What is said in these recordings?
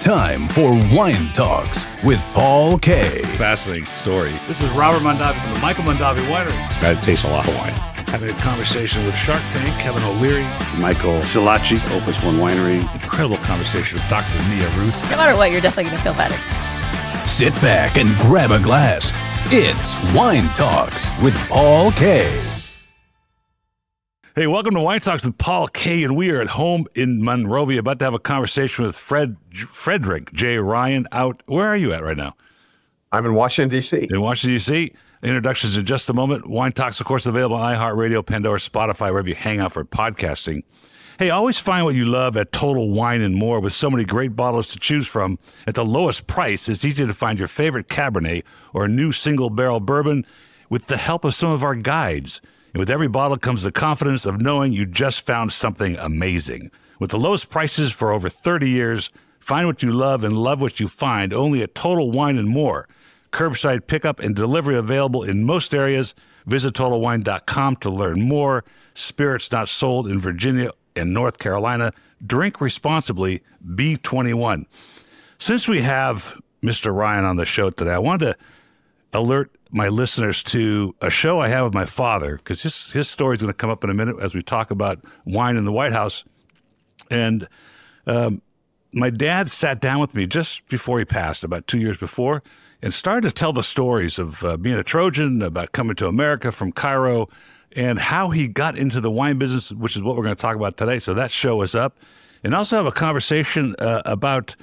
Time for Wine Talks with Paul K. Fascinating story. This is Robert Mondavi from the Michael Mondavi Winery. That tastes a lot of wine. Having a conversation with Shark Tank, Kevin O'Leary. Michael Silacci, Opus One Winery. Incredible conversation with Dr. Mia Ruth. No matter what, you're definitely going to feel better. Sit back and grab a glass. It's Wine Talks with Paul K. Hey, welcome to Wine Talks with Paul K. And we are at home in Monrovia, about to have a conversation with Fred Frederick J. Ryan. Out, where are you at right now? I'm in Washington D.C. In Washington D.C. Introductions in just a moment. Wine Talks, of course, available on iHeartRadio, Pandora, Spotify, wherever you hang out for podcasting. Hey, always find what you love at Total Wine and More with so many great bottles to choose from at the lowest price. It's easy to find your favorite Cabernet or a new single barrel bourbon with the help of some of our guides. And with every bottle comes the confidence of knowing you just found something amazing. With the lowest prices for over 30 years, find what you love and love what you find only at Total Wine and More. Curbside pickup and delivery available in most areas. Visit TotalWine.com to learn more. Spirits not sold in Virginia and North Carolina. Drink responsibly. B21. Since we have Mr. Ryan on the show today, I wanted to alert my listeners to a show I have with my father because his his story is going to come up in a minute as we talk about wine in the White House. And um, my dad sat down with me just before he passed, about two years before, and started to tell the stories of uh, being a Trojan, about coming to America from Cairo, and how he got into the wine business, which is what we're going to talk about today. So that show is up, and also have a conversation uh, about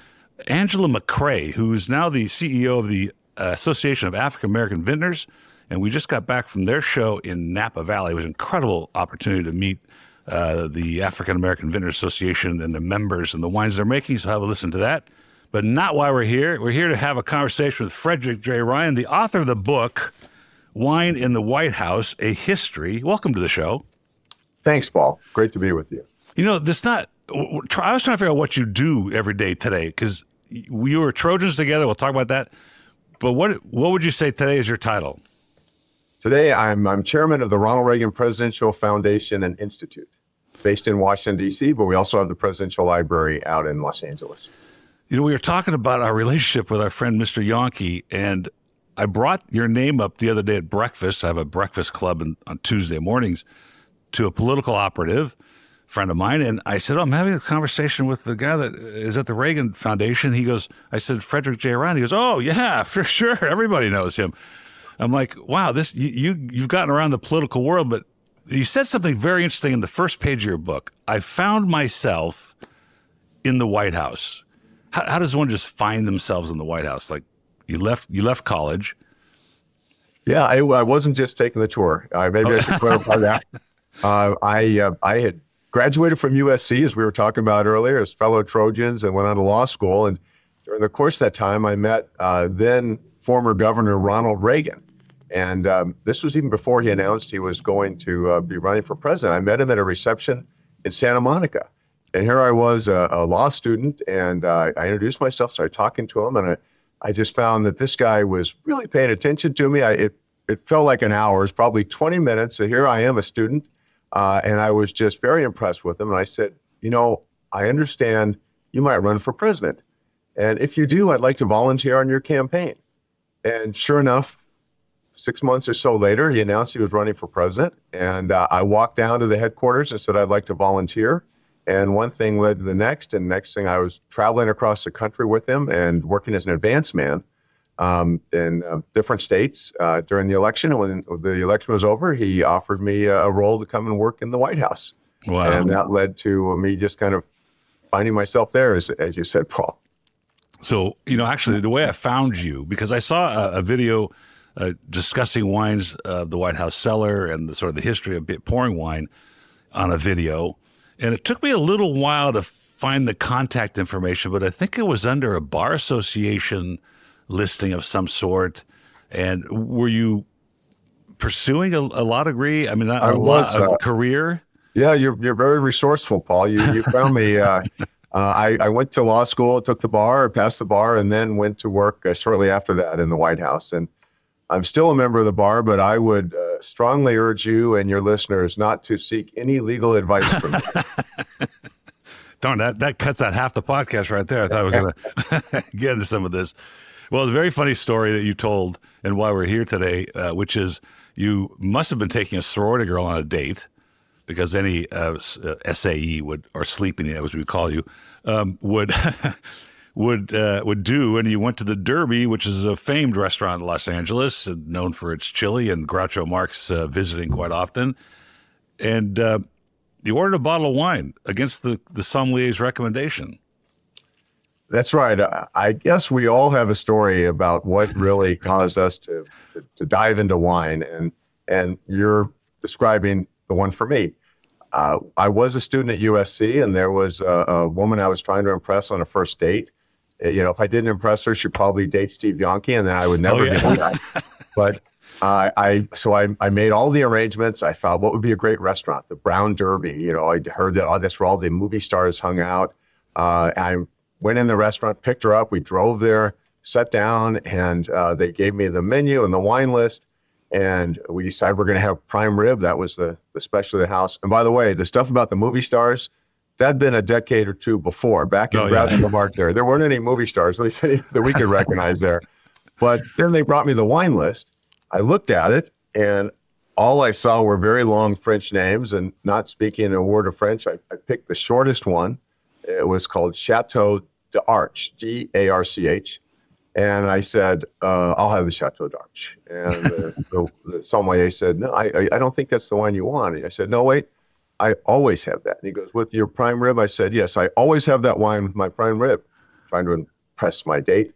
Angela McCrae, who is now the CEO of the Association of African American Vintners, and we just got back from their show in Napa Valley. It was an incredible opportunity to meet uh, the African American Vintners Association and the members and the wines they're making. So have a listen to that. But not why we're here. We're here to have a conversation with Frederick J. Ryan, the author of the book "Wine in the White House: A History." Welcome to the show. Thanks, Paul. Great to be with you. You know, this not. I was trying to figure out what you do every day today because we were Trojans together. We'll talk about that. But what what would you say today is your title? Today, I'm I'm chairman of the Ronald Reagan Presidential Foundation and Institute, based in Washington D.C. But we also have the Presidential Library out in Los Angeles. You know, we were talking about our relationship with our friend Mr. Yonke, and I brought your name up the other day at breakfast. I have a breakfast club in, on Tuesday mornings to a political operative friend of mine, and I said, oh, I'm having a conversation with the guy that is at the Reagan Foundation. He goes, I said, Frederick J. Ryan. He goes, oh, yeah, for sure. Everybody knows him. I'm like, wow, this you, you you've gotten around the political world, but you said something very interesting in the first page of your book. I found myself in the White House. How, how does one just find themselves in the White House? Like you left you left college. Yeah, I, I wasn't just taking the tour. Uh, maybe I should clarify that. Uh, I uh, I had graduated from USC, as we were talking about earlier, as fellow Trojans, and went on to law school. And during the course of that time, I met uh, then former Governor Ronald Reagan. And um, this was even before he announced he was going to uh, be running for president. I met him at a reception in Santa Monica. And here I was, a, a law student, and uh, I introduced myself, started talking to him, and I, I just found that this guy was really paying attention to me. I, it, it felt like an hour, it was probably 20 minutes. So here I am, a student, uh, and I was just very impressed with him. And I said, You know, I understand you might run for president. And if you do, I'd like to volunteer on your campaign. And sure enough, six months or so later, he announced he was running for president. And uh, I walked down to the headquarters and said, I'd like to volunteer. And one thing led to the next. And next thing, I was traveling across the country with him and working as an advance man um, in uh, different states uh, during the election. And when the election was over, he offered me a, role to come and work in the White House. Wow. And that led to me just kind of finding myself there, as, as you said, Paul. So, you know, actually, the way I found you, because I saw a, a video uh, discussing wines of the White House cellar and the sort of the history of pouring wine on a video. And it took me a little while to find the contact information, but I think it was under a bar association listing of some sort. And were you pursuing a, a law degree? I mean, a, I was, a uh, career? Yeah, you're, you're very resourceful, Paul. You, you found me. Uh, uh, I, I, went to law school, took the bar, passed the bar, and then went to work uh, shortly after that in the White House. And I'm still a member of the bar, but I would uh, strongly urge you and your listeners not to seek any legal advice from me. Darn that that cuts out half the podcast right there. I thought I was going to get into some of this. Well, it's a very funny story that you told, and why we're here today, uh, which is you must have been taking a sorority girl on a date, because any uh, SAE would or sleeping, as we call you, um, would. would uh, would do, and you went to the Derby, which is a famed restaurant in Los Angeles, known for its chili, and Groucho Marx uh, visiting quite often. And uh, you ordered a bottle of wine against the the sommelier's recommendation. That's right. I guess we all have a story about what really caused us to, to, to dive into wine, and and you're describing the one for me. Uh, I was a student at USC, and there was a, a, woman I was trying to impress on a first date. Uh, you know, if I didn't impress her, she'd probably date Steve Yonke, and then I would never oh, yeah. get that. But uh, I so I, I made all the arrangements. I found what would be a great restaurant, the Brown Derby. You know, I heard that oh, that's where all the movie stars hung out. Uh, I went in the restaurant, picked her up. We drove there, sat down, and uh, they gave me the menu and the wine list. And we decided we're going to have prime rib. That was the, the special of the house. And by the way, the stuff about the movie stars, that'd been a decade or two before, back in oh, Bradley yeah. Mark there. There weren't any movie stars, at least any that we could recognize there. But then they brought me the wine list. I looked at it, and all I saw were very long French names. And not speaking a word of French, I, I picked the shortest one it was called Chateau d'Arche, D A R C H. And I said, uh, I'll have the Chateau d'Arche. And the, the, sommelier said, No, I, I don't think that's the wine you want. And I said, No, wait, I always have that. And he goes, With your prime rib? I said, Yes, I always have that wine with my prime rib, trying to impress my date.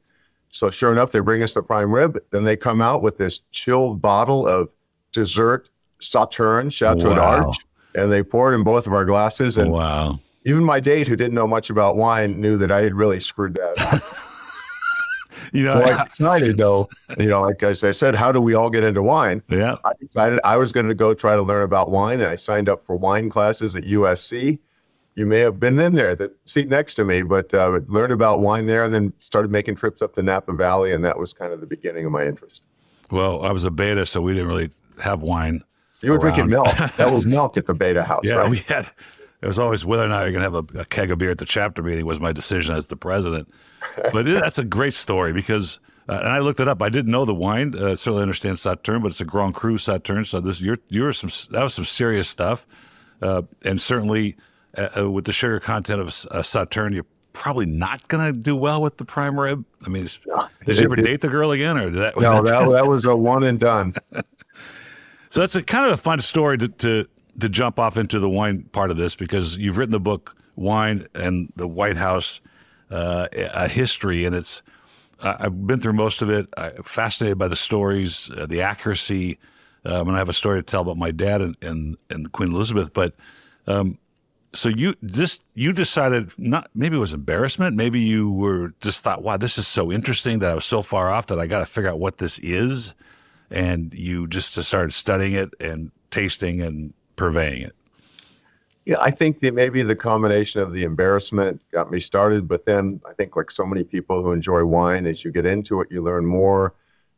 So sure enough, they bring us the prime rib. Then they come out with this chilled bottle of dessert Sauternes Chateau wow. d'Arche. And they pour it in both of our glasses. And wow even my date, who didn't know much about wine, knew that I had really screwed that up. you know, well, I decided though, you know, like I said, how do we all get into wine? Yeah. I decided I was going to go try to learn about wine, and I signed up for wine classes at USC. You may have been in there, the seat next to me, but uh, learned about wine there, and then started making trips up to Napa Valley, and that was kind of the beginning of my interest. Well, I was a beta, so we didn't really have wine. You were around. drinking milk. that was milk at the beta house, yeah, right? we had it was always whether or not you're going to have a, a, keg of beer at the chapter meeting was my decision as the president. But it, that's a great story because, uh, and I looked it up. I didn't know the wine. Uh, certainly understand Sauternes, but it's a Grand Cru Sauternes. So this, you're, you're some, that was some serious stuff. Uh, and certainly uh, uh, with the sugar content of uh, Sauternes, you're probably not going to do well with the prime rib. I mean, did you ever date the girl again, or that was no? That, that was a one and done. so that's a kind of a fun story to, to to jump off into the wine part of this because you've written the book Wine and the White House, uh, a history, and it's uh, I've been through most of it. I'm fascinated by the stories, uh, the accuracy. Um, and I have a story to tell about my dad and and, and Queen Elizabeth. But um, so you just you decided not maybe it was embarrassment, maybe you were just thought, wow, this is so interesting that I was so far off that I got to figure out what this is, and you just started studying it and tasting and purveying it? Yeah, I think that maybe the combination of the embarrassment got me started, but then I think like so many people who enjoy wine, as you get into it, you learn more.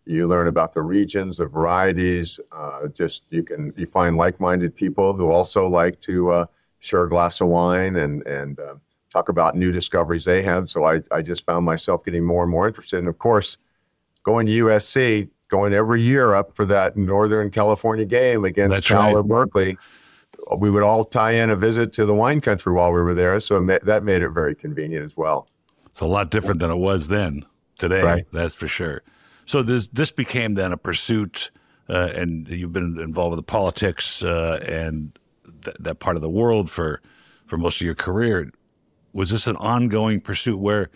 You learn about the regions, the varieties. Uh, just you can you find like-minded people who also like to uh, share a glass of wine and and uh, talk about new discoveries they have. So I I just found myself getting more and more interested. And of course, going to USC, going every year up for that Northern California game against That's Cal right. or Berkeley. We would all tie in a visit to the wine country while we were there, so ma- that made it very convenient as well. It's a lot different than it was then. Today, right. that's for sure. So this this became then a pursuit, uh, and you've been involved with the politics uh, and th- that part of the world for for most of your career. Was this an ongoing pursuit where?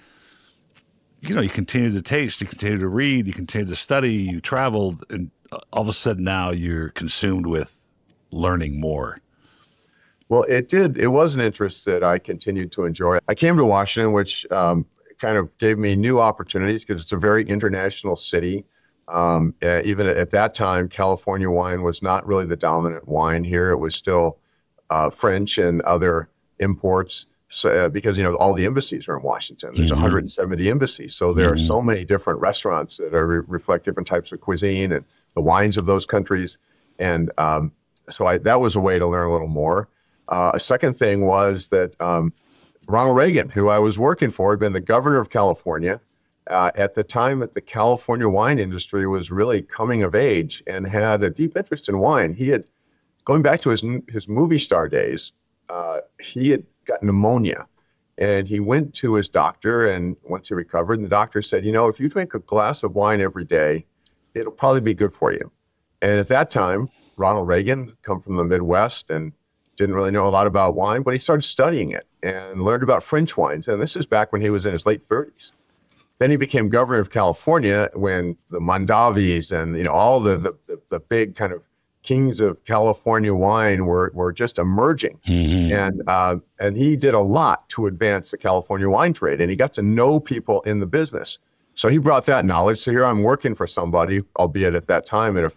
You know, you continue to taste, you continue to read, you continue to study, you traveled, and all of a sudden now you're consumed with learning more. Well, it did. It was an interest that I continued to enjoy. I came to Washington, which um, kind of gave me new opportunities because it's a very international city. Um, uh, even at that time, California wine was not really the dominant wine here. It was still uh, French and other imports. So, uh, because you know all the embassies are in Washington. There's mm-hmm. 170 embassies, so there mm-hmm. are so many different restaurants that are, reflect different types of cuisine and the wines of those countries. And um, so I, that was a way to learn a little more. Uh, a second thing was that um, Ronald Reagan, who I was working for, had been the governor of California uh, at the time that the California wine industry was really coming of age and had a deep interest in wine. He had, going back to his his movie star days, uh, he had got pneumonia, and he went to his doctor. And once he recovered, and the doctor said, "You know, if you drink a glass of wine every day, it'll probably be good for you." And at that time, Ronald Reagan, come from the Midwest and didn't really know a lot about wine, but he started studying it and learned about French wines. And this is back when he was in his late 30s. Then he became governor of California when the Mondavis and you know all the the, the, the big kind of kings of California wine were were just emerging, mm-hmm. and uh, and he did a lot to advance the California wine trade, and he got to know people in the business. So he brought that knowledge. So here I'm working for somebody, albeit at that time at a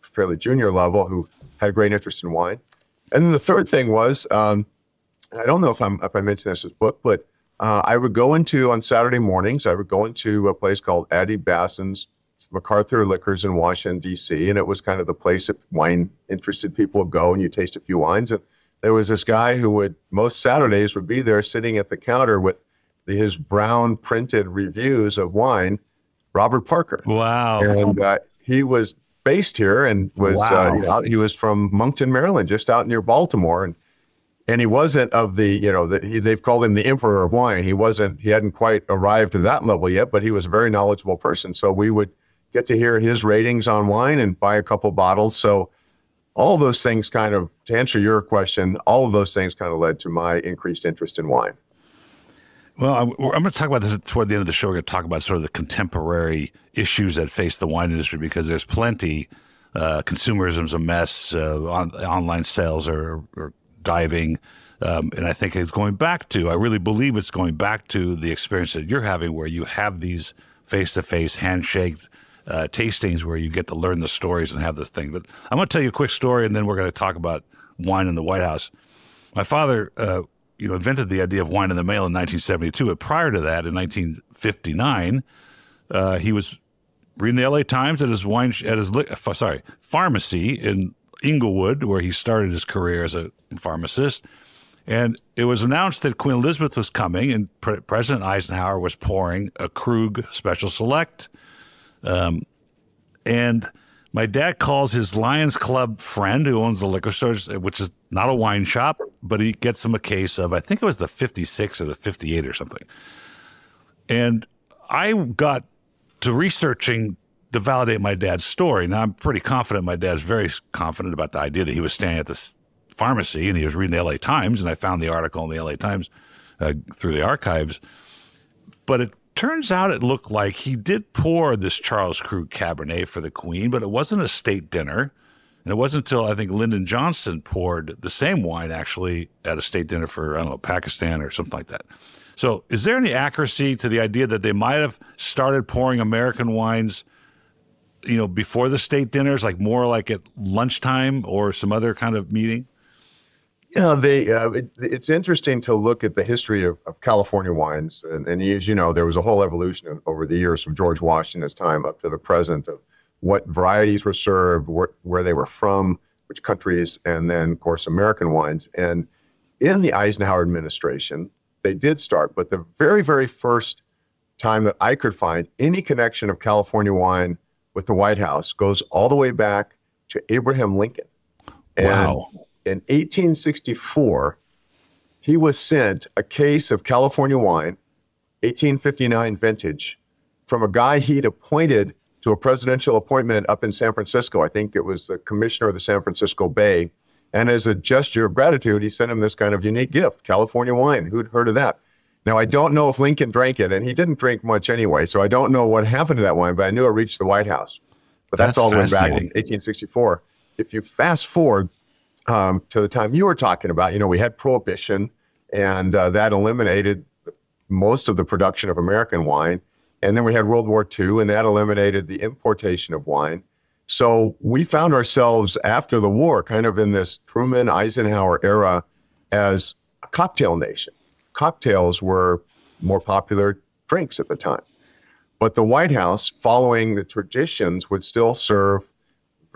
fairly junior level, who had a great interest in wine. And then the third thing was, um, I don't know if I'm if I mentioned this in this book, but uh, I would go into on Saturday mornings. I would go into a place called Addie Basson's MacArthur Liquors in Washington D.C., and it was kind of the place that wine interested people would go, and you taste a few wines. And there was this guy who would most Saturdays would be there sitting at the counter with his brown printed reviews of wine. Robert Parker. Wow. And uh, he was based here and was uh, wow. uh, he was from Monkton, Maryland, just out near Baltimore, and and he wasn't of the you know the, he, they've called him the emperor of wine he wasn't he hadn't quite arrived to that level yet but he was a very knowledgeable person so we would get to hear his ratings on wine and buy a couple bottles so all those things kind of to answer your question all of those things kind of led to my increased interest in wine well, I'm, going to talk about this toward the end of the show. We're going to talk about sort of the contemporary issues that face the wine industry because there's plenty. Uh, consumerism's a mess. Uh, on, online sales are, are diving. Um, and I think it's going back to, I really believe it's going back to the experience that you're having where you have these face to face handshake uh, tastings where you get to learn the stories and have this thing. But I'm going to tell you a quick story and then we're going to talk about wine in the White House. My father, uh, you know, invented the idea of wine in the mail in 1972. But prior to that, in 1959, uh, he was reading the LA Times at his wine at his sorry pharmacy in Inglewood, where he started his career as a pharmacist. And it was announced that Queen Elizabeth was coming, and Pre- President Eisenhower was pouring a Krug Special Select. Um, and my dad calls his Lions Club friend who owns the liquor store, which is not a wine shop, but he gets him a case of, I think it was the 56 or the 58 or something. And I got to researching to validate my dad's story. Now, I'm pretty confident my dad's very confident about the idea that he was staying at this pharmacy and he was reading the LA Times, and I found the article in the LA Times uh, through the archives. But it turns out it looked like he did pour this Charles Krug Cabernet for the Queen, but it wasn't a state dinner. And it wasn't until I think Lyndon Johnson poured the same wine actually at a state dinner for, I don't know, Pakistan or something like that. So, is there any accuracy to the idea that they might have started pouring American wines you know, before the state dinners, like more like at lunchtime or some other kind of meeting? Yeah, they. Uh, it, it's interesting to look at the history of, of California wines, and, and, as you know, there was a whole evolution over the years from George Washington's time up to the present of what varieties were served, where, where they were from, which countries, and then, of course, American wines. And in the Eisenhower administration, they did start, but the very, very first time that I could find any connection of California wine with the White House goes all the way back to Abraham Lincoln. And wow. In 1864, he was sent a case of California wine, 1859 vintage, from a guy he'd appointed to a presidential appointment up in San Francisco. I think it was the commissioner of the San Francisco Bay. And as a gesture of gratitude, he sent him this kind of unique gift, California wine. Who'd heard of that? Now, I don't know if Lincoln drank it, and he didn't drink much anyway, so I don't know what happened to that wine, but I knew it reached the White House. But that's, that's all the way back in 1864. If you fast forward um, to the time you were talking about, you know, we had prohibition, and uh, that eliminated most of the production of American wine. And then we had World War II, and that eliminated the importation of wine. So we found ourselves after the war kind of in this Truman Eisenhower era as a cocktail nation cocktails were more popular drinks at the time. But the White House, following the traditions, would still serve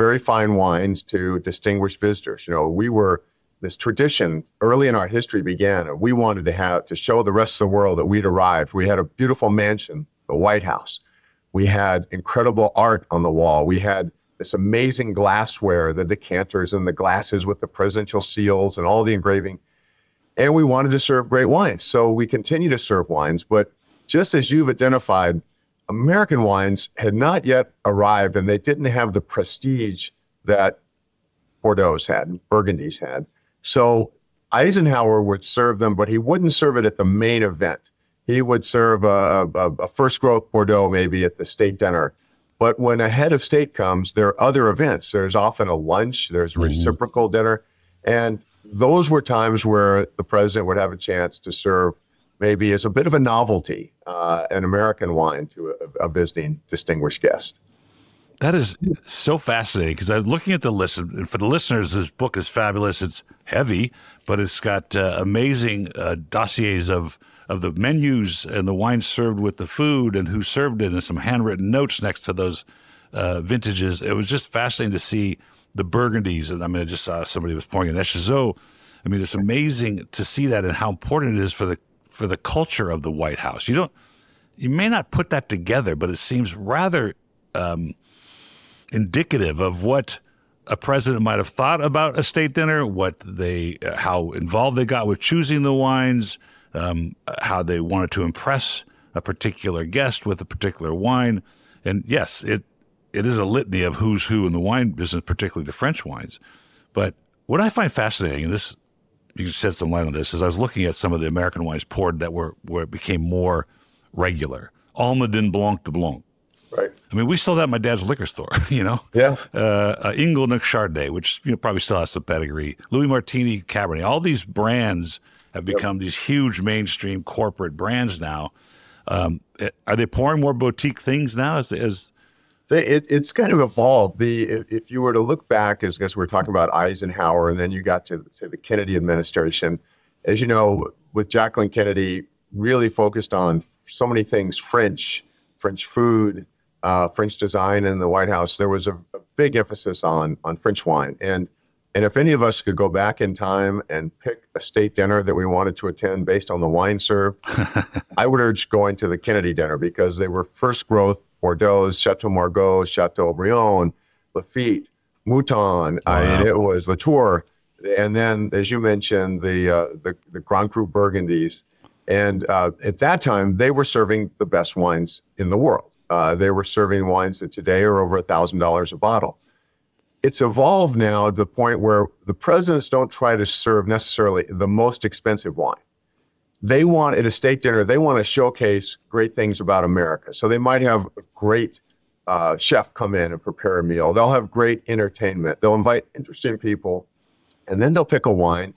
very fine wines to distinguished visitors. You know, we were this tradition early in our history began. We wanted to have to show the rest of the world that we'd arrived. We had a beautiful mansion, the White House. We had incredible art on the wall. We had this amazing glassware, the decanters and the glasses with the presidential seals and all the engraving. And we wanted to serve great wines. So we continue to serve wines. But just as you've identified, American wines had not yet arrived and they didn't have the prestige that Bordeaux's had, Burgundy's had. So Eisenhower would serve them, but he wouldn't serve it at the main event. He would serve a, a, a first growth Bordeaux maybe at the state dinner. But when a head of state comes, there are other events. There's often a lunch, there's a mm-hmm. reciprocal dinner. And those were times where the president would have a chance to serve maybe as a bit of a novelty uh, an American wine to a, a visiting distinguished guest. That is so fascinating because I'm looking at the list. For the listeners, this book is fabulous. It's heavy, but it's got uh, amazing uh, dossiers of of the menus and the wine served with the food and who served it, and some handwritten notes next to those uh, vintages. It was just fascinating to see the Burgundies. And I mean, I just saw somebody was pouring an Echezeaux. I mean, it's amazing to see that and how important it is for the for the culture of the White House. You don't, you may not put that together, but it seems rather. Um, indicative of what a president might have thought about a state dinner, what they, uh, how involved they got with choosing the wines, um, how they wanted to impress a particular guest with a particular wine, and yes, it it is a litany of who's who in the wine business, particularly the French wines. But what I find fascinating, and this you can shed some light on this, is I was looking at some of the American wines poured that were where it became more regular. Almaden Blanc de Blanc, Right. I mean, we still have my dad's liquor store, you know? Yeah. Uh, uh, Inglenook Chardonnay, which, you know, probably still has some pedigree. Louis Martini Cabernet. All these brands have become yep. these huge mainstream corporate brands now. Um, eh, are they pouring more boutique things now as, as it, it's kind of evolved. The if you were to look back, as, as we are talking about Eisenhower, and then you got to say the Kennedy administration, as you know, with Jacqueline Kennedy, really focused on so many things: French, French food, uh, French design in the White House, there was a, a, big emphasis on on French wine. And and if any of us could go back in time and pick a state dinner that we wanted to attend based on the wine served, I would urge going to the Kennedy dinner because they were first growth Bordeaux, Chateau Margaux, Chateau Brion, Lafite, Mouton. Wow. I mean, it was Latour. And then, as you mentioned, the uh, the, the Grand Cru Burgundies. And uh, at that time, they were serving the best wines in the world. Uh, they were serving wines that today are over $1,000 a bottle. It's evolved now to the point where the presidents don't try to serve necessarily the most expensive wine. They want, at a state dinner, they want to showcase great things about America. So they might have a great uh, chef come in and prepare a meal. They'll have great entertainment. They'll invite interesting people, and then they'll pick a wine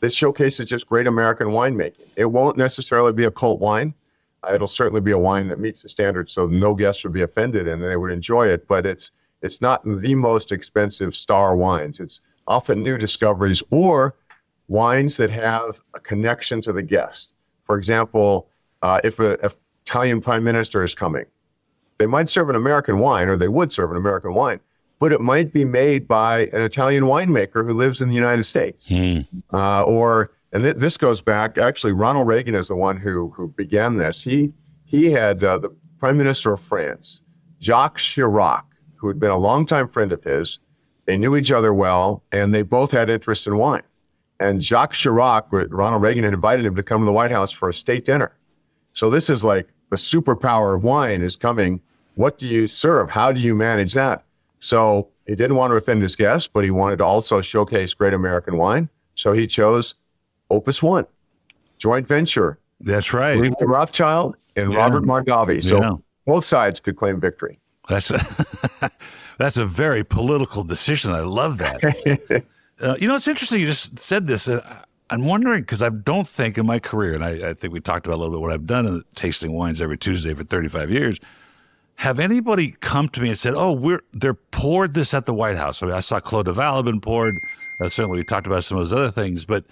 that showcases just great American winemaking. It won't necessarily be a cult wine it'll certainly be a wine that meets the standards, so no guests would be offended and they would enjoy it. But it's it's not the most expensive star wines. It's often new discoveries or wines that have a connection to the guest. For example, uh, if an Italian prime minister is coming, they might serve an American wine, or they would serve an American wine, but it might be made by an Italian winemaker who lives in the United States, mm. uh, or and th- this goes back. Actually, Ronald Reagan is the one who who began this. He he had uh, the Prime Minister of France, Jacques Chirac, who had been a longtime friend of his. They knew each other well, and they both had interest in wine. And Jacques Chirac, Ronald Reagan had invited him to come to the White House for a state dinner. So this is like the superpower of wine is coming. What do you serve? How do you manage that? So he didn't want to offend his guests, but he wanted to also showcase great American wine. So he chose Opus One, joint venture. That's right. With Rothschild and yeah. Robert Mondavi. So yeah. both sides could claim victory. That's a, that's a very political decision. I love that. uh, you know, it's interesting. You just said this. Uh, I'm wondering because I don't think in my career, and I, I, think we talked about a little bit what I've done in tasting wines every Tuesday for 35 years. Have anybody come to me and said, "Oh, we're they're poured this at the White House"? I mean, I saw Clos du Val have been poured. Uh, certainly, we talked about some of those other things, but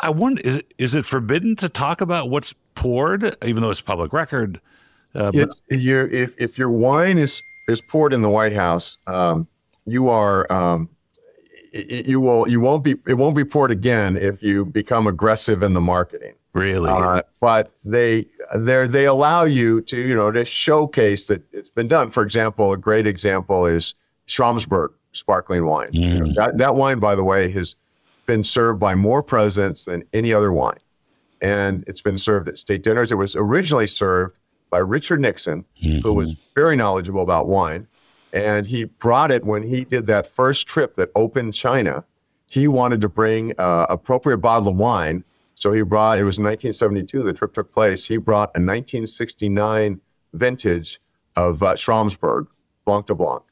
I wonder is is it forbidden to talk about what's poured, even though it's public record? Uh, it's if if your wine is is poured in the White House, um, you are um, you will you won't be it won't be poured again if you become aggressive in the marketing. Really, uh, but they they they allow you to you know to showcase that it's been done. For example, a great example is Schramsberg sparkling wine. Mm. You know, that that wine, by the way, has been served by more presidents than any other wine, and it's been served at state dinners. It was originally served by Richard Nixon, mm-hmm. who was very knowledgeable about wine and he brought it when he did that first trip that opened China. He wanted to bring uh, appropriate bottle of wine. So he brought, it was 1972, the trip took place. He brought a 1969 vintage of uh, Schramsberg, Blanc de Blanc.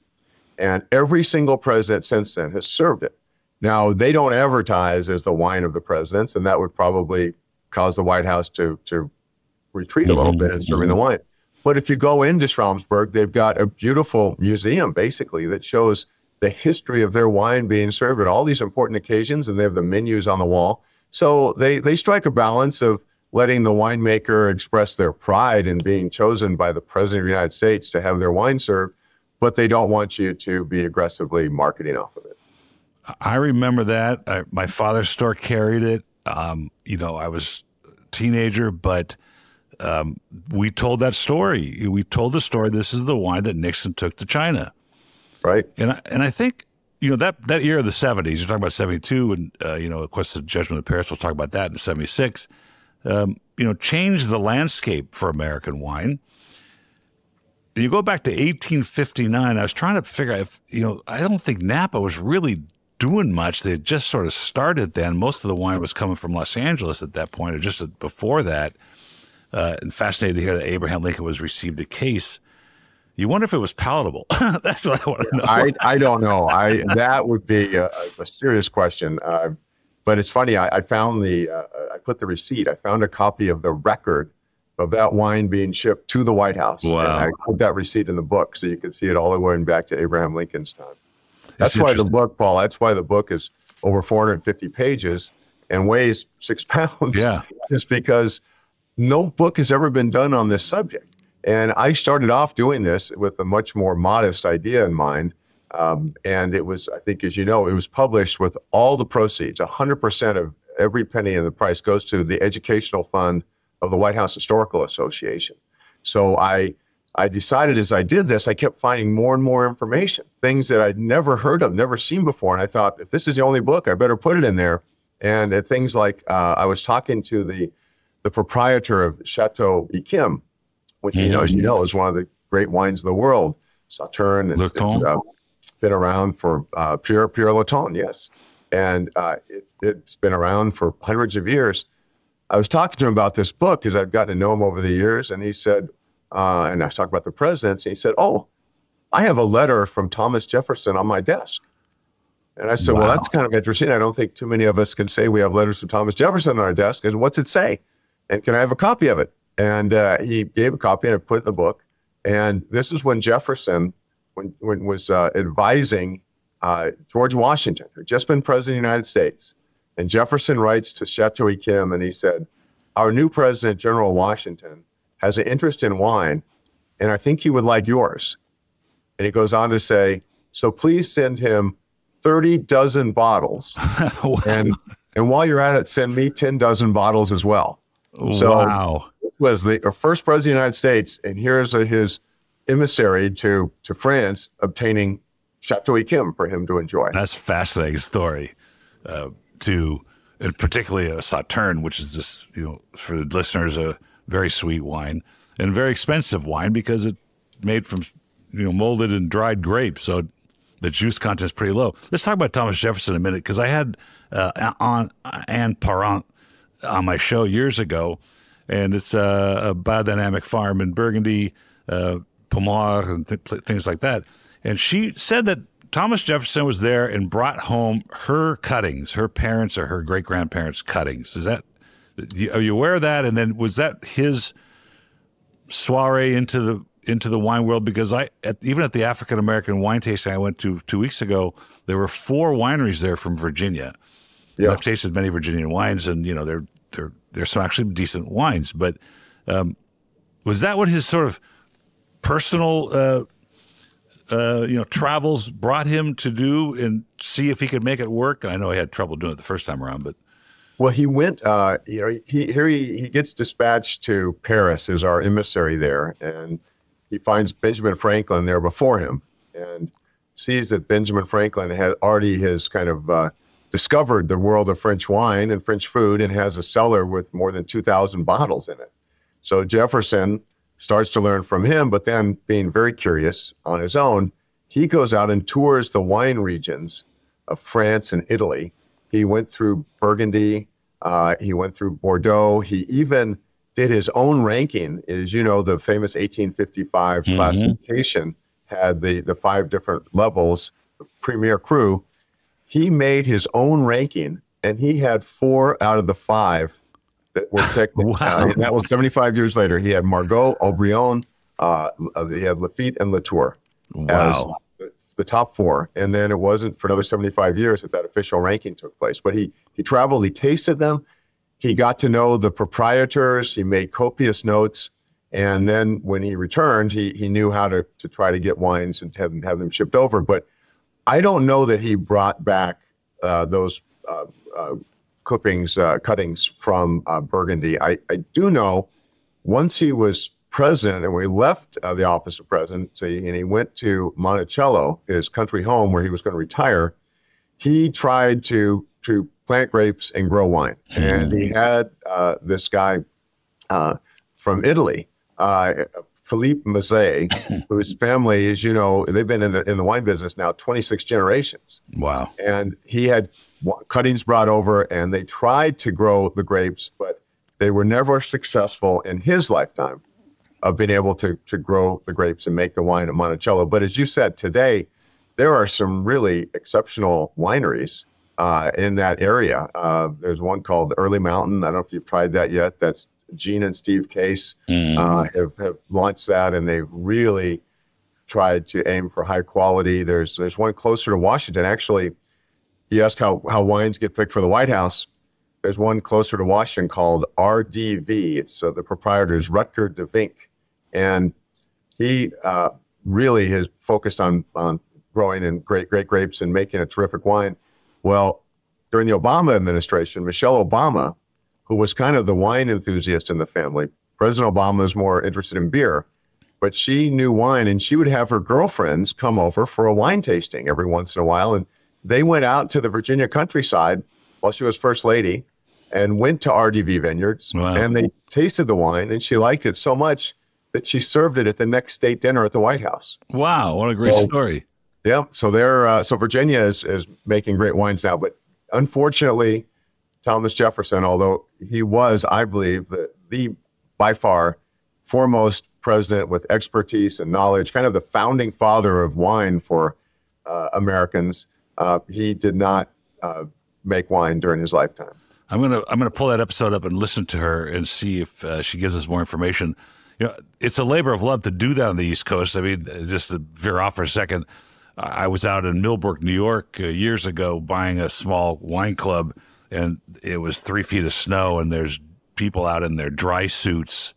And every single president since then has served it. Now, they don't advertise as the wine of the presidents, and that would probably cause the White House to, to retreat a little mm-hmm. bit in serving the wine. But if you go into Schramsberg, they've got a beautiful museum basically that shows the history of their wine being served at all these important occasions, and they have the menus on the wall. So they they strike a balance of letting the winemaker express their pride in being chosen by the president of the United States to have their wine served, but they don't want you to be aggressively marketing off of it. I remember that. I, my father's store carried it. Um, you know, I was a teenager, but um, we told that story. We told the story. This is the wine that Nixon took to China, right? And I, and I think you know that that year of the seventies. You're talking about seventy two, and uh, you know, of course, the Judgment of Paris. We'll talk about that in seventy six. Um, you know, changed the landscape for American wine. You go back to 1859. I was trying to figure out if you know. I don't think Napa was really doing much. They just sort of started then. Most of the wine was coming from Los Angeles at that point, or just before that uh, and fascinated to hear that Abraham Lincoln was received a case. You wonder if it was palatable. That's what I want to know. I, I don't know. I that would be a, a serious question. Uh, but it's funny. I, I found the uh, I put the receipt. I found a copy of the record of that wine being shipped to the White House. Wow. I put that receipt in the book so you can see it all the way back to Abraham Lincoln's time. That's why the book, Paul. That's why the book is over 450 pages and weighs six pounds. Yeah. Just because no book has ever been done on this subject. And I started off doing this with a much more modest idea in mind. Um, and it was, I think, as you know, it was published with all the proceeds. 100% of every penny in the price goes to the educational fund of the White House Historical Association. So I, I decided as I did this, I kept finding more and more information, things that I'd never heard of, never seen before. And I thought, if this is the only book, I better put it in there. And things like uh, I was talking to the the proprietor of Chateau Yquem, which mm-hmm. you know, as you know, is one of the great wines of the world. Sauterne, it's, it's uh, been around for uh, Pierre Pierre Lurton, yes, and uh, it, has been around for hundreds of years. I was talking to him about this book because I've gotten to know him over the years, and he said, uh, and I was talking about the presidents, and he said, "Oh, I have a letter from Thomas Jefferson on my desk." And I said, wow. "Well, that's kind of interesting. I don't think too many of us can say we have letters from Thomas Jefferson on our desk. And what's it say?" And can I have a copy of it? And uh, he gave a copy and I put in the book. And this is when Jefferson, when, when was uh, advising uh, George Washington, who had just been president of the United States. And Jefferson writes to Chateau Yquem and he said, Our new president, General Washington, has an interest in wine, and I think he would like yours. And he goes on to say, So please send him 30 dozen bottles. wow. And and while you're at it, send me 10 dozen bottles as well. So wow. was the first president of the United States, and here's a, his emissary to to France obtaining Chateau Yquem for him to enjoy. That's a fascinating story. Uh, to and particularly a Sauterne, which is just you know for the listeners a very sweet wine and very expensive wine because it's made from you know molded and dried grapes, so the juice content is pretty low. Let's talk about Thomas Jefferson a minute because I had uh, on Anne Parent on my show years ago, and it's a, a biodynamic farm in Burgundy, uh, Pommard, and th- things like that. And she said that Thomas Jefferson was there and brought home her cuttings, her parents or her great grandparents' cuttings. Is that are you aware of that? And then was that his soiree into the into the wine world? Because I at, even at the African American wine tasting I went to two weeks ago, there were four wineries there from Virginia yeah. I've tasted many Virginian wines, and you know they're they're there's some actually decent wines. But um, was that what his sort of personal uh, uh, you know, travels brought him to do and see if he could make it work? And I know he had trouble doing it the first time around, but well, he went. Uh, you know, he here he, he gets dispatched to Paris as our emissary there, and he finds Benjamin Franklin there before him, and sees that Benjamin Franklin had already his kind of uh, discovered the world of French wine and French food, and has a cellar with more than two thousand bottles in it. So Jefferson starts to learn from him, but then being very curious on his own, he goes out and tours the wine regions of France and Italy he went through Burgundy. Uh, he went through Bordeaux. He even did his own ranking. As you know, the famous 1855 mm-hmm. classification had the, the five different levels, premier cru. He made his own ranking, and he had four out of the five that were picked. wow. Uh, that was 75 years later. He had Margaux, Haut-Brion, uh, he had Lafitte and Latour. Wow. As, the top four. And then it wasn't for another 75 years that that official ranking took place. But he, he traveled, he tasted them, he got to know the proprietors, he made copious notes. And then when he returned, he, he knew how to, to try to get wines and have them, have them shipped over. But I don't know that he brought back uh, those uh, uh, clippings, uh, cuttings from uh, Burgundy. I, I do know once he was president, and we left uh, the office of presidency, and he went to Monticello, his country home, where he was going to retire. He tried to to plant grapes and grow wine, mm-hmm. and he had uh, this guy uh, from Italy, uh, Philippe Mazzei, whose family, as you know, they've been in the in the wine business now 26 generations. Wow! And he had cuttings brought over, and they tried to grow the grapes, but they were never successful in his lifetime of being able to to grow the grapes and make the wine at Monticello. But as you said today, there are some really exceptional wineries uh, in that area. Uh, there's one called Early Mountain. I don't know if you've tried that yet. That's Jean and Steve Case mm. uh, have, have launched that, and they've really tried to aim for high quality. There's there's one closer to Washington. Actually, you asked how how wines get picked for the White House. There's one closer to Washington called RDV. It's uh, the proprietor is Rutger de Vink, and he uh, really has focused on on growing and great great grapes and making a terrific wine. Well, during the Obama administration, Michelle Obama, who was kind of the wine enthusiast in the family, President Obama is more interested in beer, but she knew wine, and she would have her girlfriends come over for a wine tasting every once in a while, and they went out to the Virginia countryside while she was first lady and went to RDV Vineyards wow. and they tasted the wine and she liked it so much that she served it at the next state dinner at the White House. Wow, what a great so, story! Yeah, so they're uh, so Virginia is is making great wines now, but unfortunately, Thomas Jefferson, although he was, I believe, the, the by far foremost president with expertise and knowledge, kind of the founding father of wine for uh, Americans, uh, he did not uh, make wine during his lifetime. I'm gonna I'm gonna pull that episode up and listen to her and see if uh, she gives us more information. You know, it's a labor of love to do that on the East Coast. I mean, just to veer off for a second, I was out in Millbrook, New York, uh, years ago, buying a small wine club, and it was three feet of snow, and there's people out in their dry suits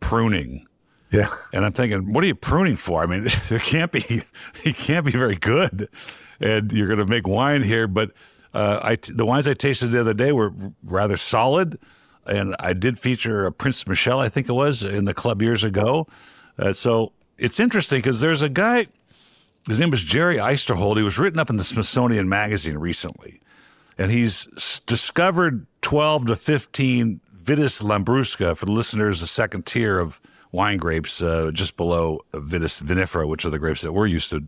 pruning. Yeah, and I'm thinking, what are you pruning for? I mean, it can't be, it can't be very good, and you're going to make wine here, but uh, I t- the wines I tasted the other day were rather solid, and I did feature a Prince Michel, I think it was, in the club years ago. Uh, so it's interesting because there's a guy. His name was Jerry Eisterhold. He was written up in the Smithsonian Magazine recently, and he's discovered 12 to 15 Vitis Labrusca for the listeners, the second tier of wine grapes, uh, just below Vitis vinifera, which are the grapes that we're used to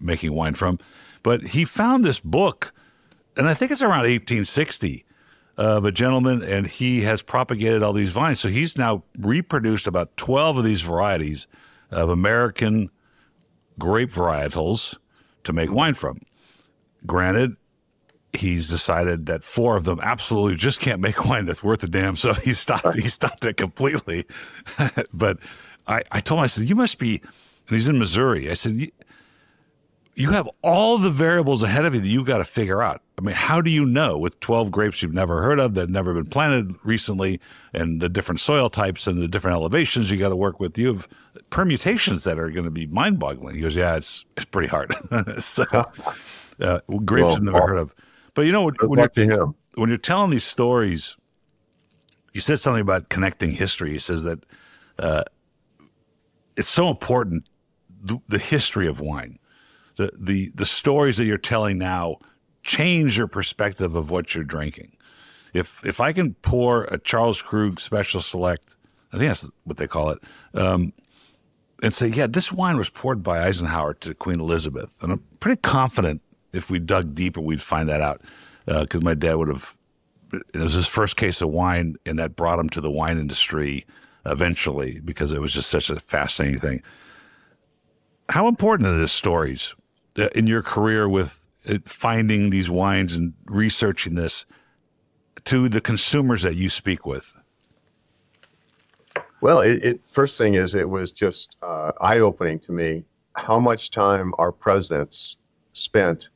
making wine from. But he found this book and I think it's around 1860 of a gentleman, and he has propagated all these vines. So he's now reproduced about 12 of these varieties of American grape varietals to make wine from. Granted, he's decided that four of them absolutely just can't make wine that's worth a damn. So he stopped. He stopped it completely. but I, I told him, I said, "You must be." And he's in Missouri. I said, you have all the variables ahead of you that you've got to figure out. I mean, how do you know with 12 grapes you've never heard of that have never been planted recently and the different soil types and the different elevations you got to work with? You have permutations that are going to be mind boggling. He goes, Yeah, it's, it's pretty hard. so, uh, grapes well, I've never well, heard of. But you know, when, when you're, when you're telling these stories, you said something about connecting history. He says that uh, it's so important the, the history of wine the the the stories that you're telling now change your perspective of what you're drinking. If if I can pour a Charles Krug Special Select, I think that's what they call it, um, and say, yeah, this wine was poured by Eisenhower to Queen Elizabeth, and I'm pretty confident if we dug deeper, we'd find that out because uh, my dad would have. It was his first case of wine, and that brought him to the wine industry eventually because it was just such a fascinating thing. How important are these stories uh, in your career with uh, finding these wines and researching this to the consumers that you speak with? Well, it, it first thing is it was just uh, eye opening to me how much time our presidents spent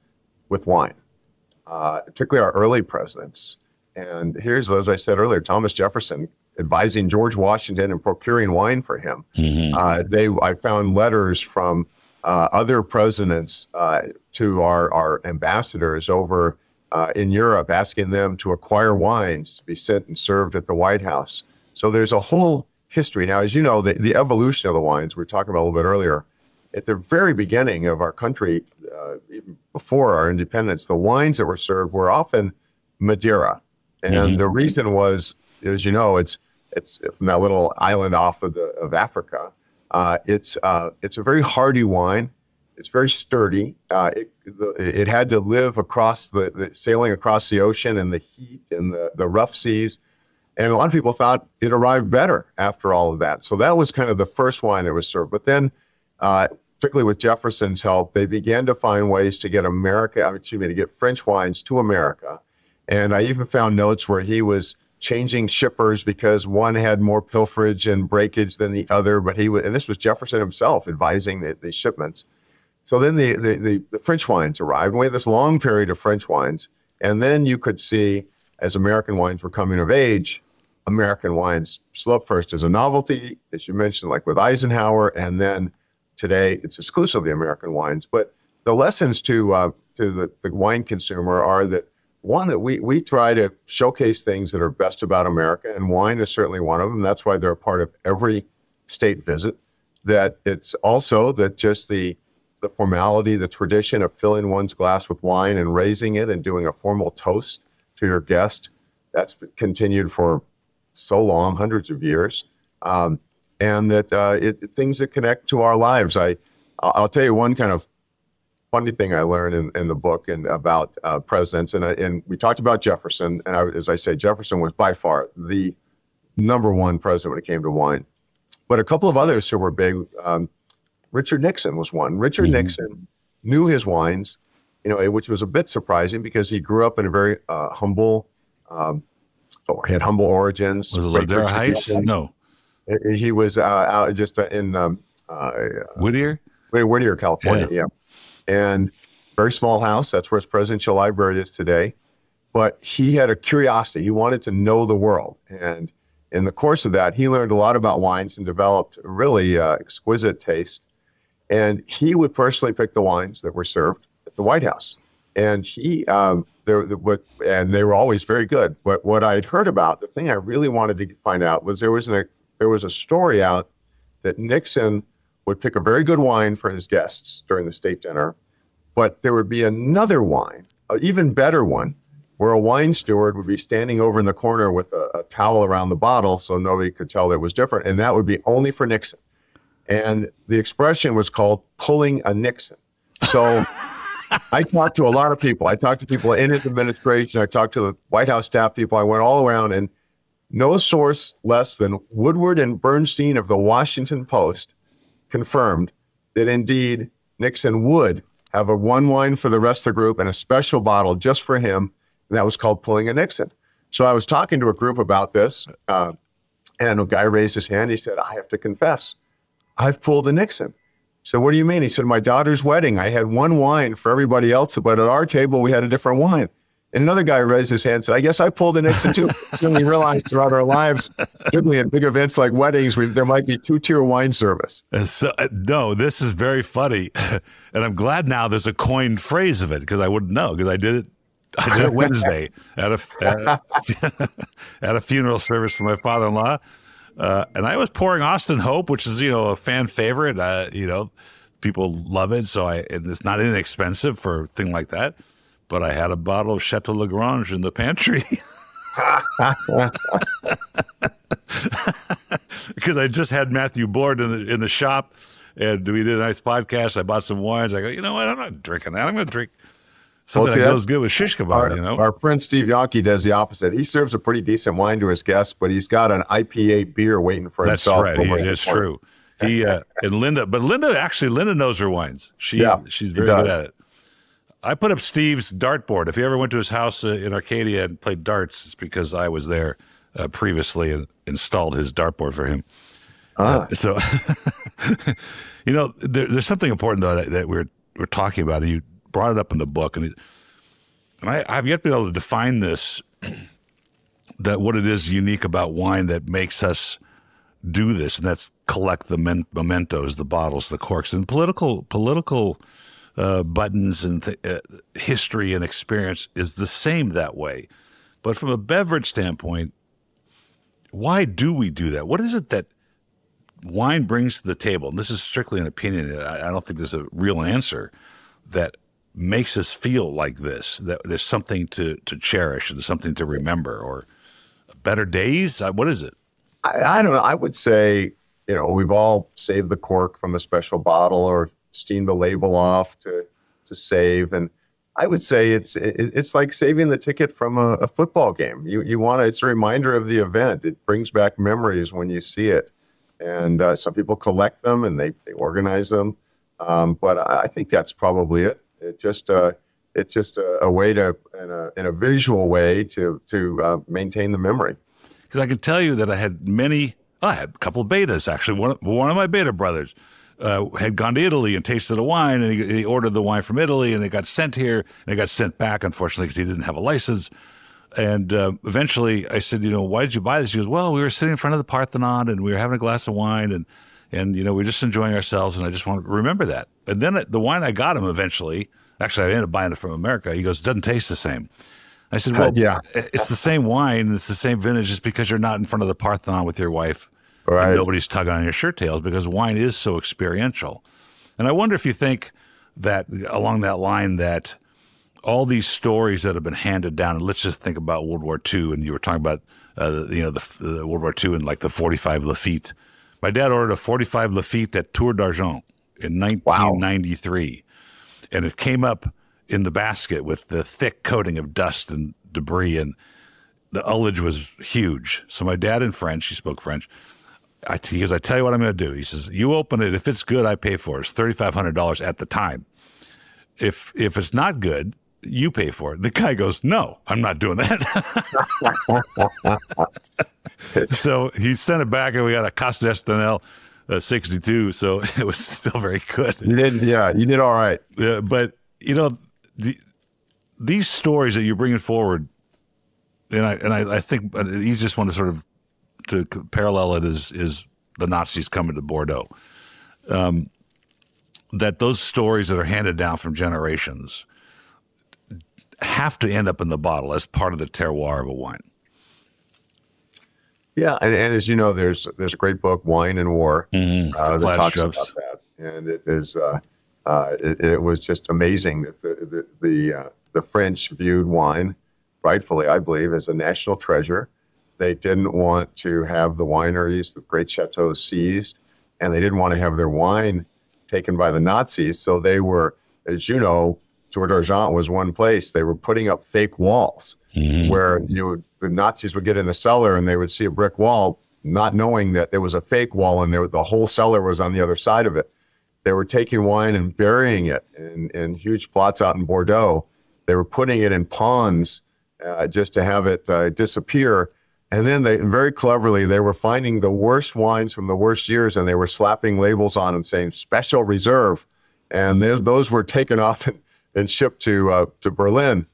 with wine, uh, particularly our early presidents. And here's, as I said earlier, Thomas Jefferson advising George Washington and procuring wine for him. Mm-hmm. Uh, they, I found letters from uh, other presidents uh, to our, our ambassadors over uh, in Europe, asking them to acquire wines to be sent and served at the White House. So there's a whole history. Now, as you know, the, the evolution of the wines we were talking about a little bit earlier, at the very beginning of our country, uh, even before our independence, the wines that were served were often Madeira. And mm-hmm. the reason was, as you know, it's it's from that little island off of the of Africa. Uh, it's uh, it's a very hardy wine. It's very sturdy. Uh, it, the, it had to live across the, the, sailing across the ocean and the heat and the, the rough seas. And a lot of people thought it arrived better after all of that. So that was kind of the first wine that was served. But then, uh, particularly with Jefferson's help, they began to find ways to get America, excuse me, to get French wines to America. And I even found notes where he was changing shippers because one had more pilferage and breakage than the other. But he was, and this was Jefferson himself advising the, the shipments. So then the, the, the, the, French wines arrived. And we had this long period of French wines. And then you could see, as American wines were coming of age, American wines slope first as a novelty, as you mentioned, like with Eisenhower. And then today it's exclusively American wines. But the lessons to, uh, to the, the wine consumer are that one that we we try to showcase things that are best about America, and wine is certainly one of them. That's why they're a part of every state visit. That it's also that just the the formality, the tradition of filling one's glass with wine and raising it and doing a formal toast to your guest. That's continued for so long, hundreds of years, um, and that uh, it, things that connect to our lives. I I'll tell you one kind of funny thing I learned in, in the book and about uh, presidents, and, and we talked about Jefferson, and I, as I say, Jefferson was by far the number one president when it came to wine. But a couple of others who were big, um, Richard Nixon was one. Richard mm-hmm. Nixon knew his wines, you know, which was a bit surprising because he grew up in a very uh, humble, um, or had humble origins. Was it Ladera Heights? No. He was uh, out just uh, in um, uh, Whittier. Whittier, California. yeah. yeah and very small house. That's where his presidential library is today. But he had a curiosity. He wanted to know the world. And in the course of that, he learned a lot about wines and developed really uh, exquisite taste. And he would personally pick the wines that were served at the White House. And he, um, there, what, and they were always very good. But what I had heard about, the thing I really wanted to find out was there was an, there was a story out that Nixon would pick a very good wine for his guests during the state dinner, but there would be another wine, an even better one, where a wine steward would be standing over in the corner with a, a towel around the bottle so nobody could tell that it was different, and that would be only for Nixon. And the expression was called pulling a Nixon. So I talked to a lot of people. I talked to people in his administration. I talked to the White House staff people. I went all around, and no source less than Woodward and Bernstein of the Washington Post confirmed that indeed Nixon would have a one wine for the rest of the group and a special bottle just for him. And that was called Pulling a Nixon. So I was talking to a group about this, uh, and a guy raised his hand. He said, I have to confess, I've pulled a Nixon. said, What do you mean? He said, My daughter's wedding. I had one wine for everybody else, but at our table, we had a different wine. And another guy raised his hand and said, I guess I pulled the Nixon too. so we realized throughout our lives, particularly at big events like weddings, we, there might be two tier wine service. So, uh, no, this is very funny. and I'm glad now there's a coined phrase of it because I wouldn't know because I did it. I did it Wednesday at a, at a, at a funeral service for my father in law. Uh, and I was pouring Austin Hope, which is, you know, a fan favorite. Uh, you know, people love it. So I, it's not inexpensive for a thing like that but I had a bottle of Chateau Lagrange in the pantry. Because I just had Matthieu Bordes in the in the shop, and we did a nice podcast. I bought some wines. I go, you know what? I'm not drinking that. I'm going to drink something well, see, that goes good with shish kebab. Our, you know, our friend Steve Yonke does the opposite. He serves a pretty decent wine to his guests, but he's got an IPA beer waiting for That's himself. That's right. That's true. He uh, and Linda, but Linda actually Linda knows her wines. She yeah, she's very good at it. I put up Steve's dartboard. If you ever went to his house uh, in Arcadia and played darts, it's because I was there uh, previously and installed his dartboard for him. Ah. Uh, so, you know, there, there's something important though that, that, we're we're talking about, and you brought it up in the book, and, it, and I, I've yet been able to define this. that what it is unique about wine that makes us do this, and that's collect the men- mementos, the bottles, the corks, and political political uh, buttons and th- uh, history and experience is the same that way. But from a beverage standpoint, why do we do that? What is it that wine brings to the table? And this is strictly an opinion. I, I don't think there's a real answer that makes us feel like this. That there's something to to cherish and something to remember, or better days. What is it? I, I don't know. I would say you know we've all saved the cork from a special bottle or steam the label off to to save. And I would say it's it, it's like saving the ticket from a, a football game. You you want. It's a reminder of the event. It brings back memories when you see it. And uh, some people collect them and they, they organize them. Um, but I, I, think that's probably it. It just uh, it's just a, a, way to in a, in a visual way to to uh, maintain the memory. Because I can tell you that I had many. I had a couple betas actually. One one of my beta brothers uh, had gone to Italy and tasted a wine, and he, he, ordered the wine from Italy, and it got sent here, and it got sent back, unfortunately, because he didn't have a license. And uh, eventually, I said, you know, why did you buy this? He goes, well, we were sitting in front of the Parthenon, and we were having a glass of wine, and and you know, we are just enjoying ourselves, and I just want to remember that. And then the wine I got him eventually, actually, I ended up buying it from America. He goes, it doesn't taste the same. I said, well, yeah, it's the same wine, it's the same vintage, just because you're not in front of the Parthenon with your wife Right. nobody's tugging on your shirt tails because wine is so experiential. And I wonder if you think that along that line that all these stories that have been handed down, and let's just think about World War II, and you were talking about uh, you know the, the, World War II and like the 45 Lafite. My dad ordered a 45 Lafite at Tour d'Argent in 1993, wow. and it came up in the basket with the thick coating of dust and debris, and the ullage was huge. So my dad in French, he spoke French, I, he goes, I tell you what I'm going to do. He says, you open it. If it's good, I pay for it. It's $3,500 at the time. If, if it's not good, you pay for it. The guy goes, no, I'm not doing that. so he sent it back and we got a Cos d'Estournel uh, 62. So it was still very good. You did, yeah, you did all right. Yeah, but you know, the, these stories that you're bringing forward, and I, and I, I think uh, he's just want to sort of to parallel it is is the Nazis coming to Bordeaux. Um, that those stories that are handed down from generations have to end up in the bottle as part of the terroir of a wine. Yeah, and, and as you know, there's there's a great book, Wine and War, mm-hmm. uh, that talks about that, and it is uh, uh, it, it, was just amazing that the the the, uh, the French viewed wine, rightfully, I believe, as a national treasure they didn't want to have the wineries, the great chateaus seized, and they didn't want to have their wine taken by the Nazis. So they were, as you know, Tour d'Argent was one place. They were putting up fake walls mm-hmm. where you would, the Nazis would get in the cellar and they would see a brick wall, not knowing that there was a fake wall and there, the whole cellar was on the other side of it. They were taking wine and burying it in, in huge plots out in Bordeaux. They were putting it in ponds uh, just to have it uh, disappear And then they very cleverly they were finding the worst wines from the worst years, and they were slapping labels on them saying "Special Reserve," and they, those were taken off and, and shipped to uh, to Berlin.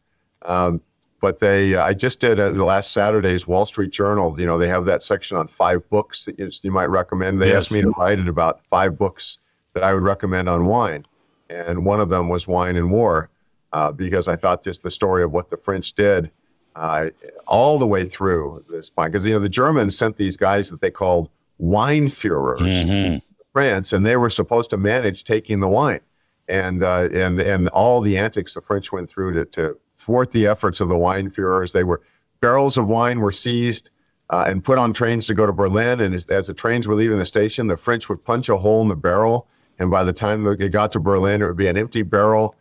Um, but they, uh, I just did uh, the last Saturday's Wall Street Journal. You know, they have that section on five books that you, you might recommend. They Yes. asked me to write it about five books that I would recommend on wine, and one of them was Wine and War, uh, because I thought just the story of what the French did uh, all the way through this point. Because you know the Germans sent these guys that they called wine Führers Mm-hmm. to France, and they were supposed to manage taking the wine, and uh, and and all the antics the French went through to, to thwart the efforts of the wine Führers. They were barrels of wine were seized. Uh, and put on trains to go to Berlin. And as, as the trains were leaving the station, the French would punch a hole in the barrel. And by the time they got to Berlin, it would be an empty barrel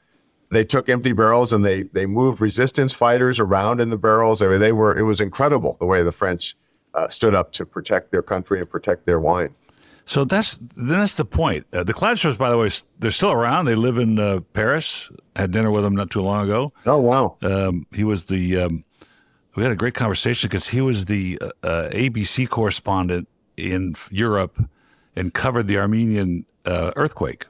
they took empty barrels and they they moved resistance fighters around in the barrels. I mean, they were it was incredible the way the French uh, stood up to protect their country and protect their wine. So that's then that's the point. Uh, the Kladstrups, by the way, they're still around. They live in uh, Paris. Had dinner with them not too long ago. Oh wow! Um, he was the. Um, we had a great conversation because he was the uh, uh, ABC correspondent in Europe and covered the Armenian uh, earthquake,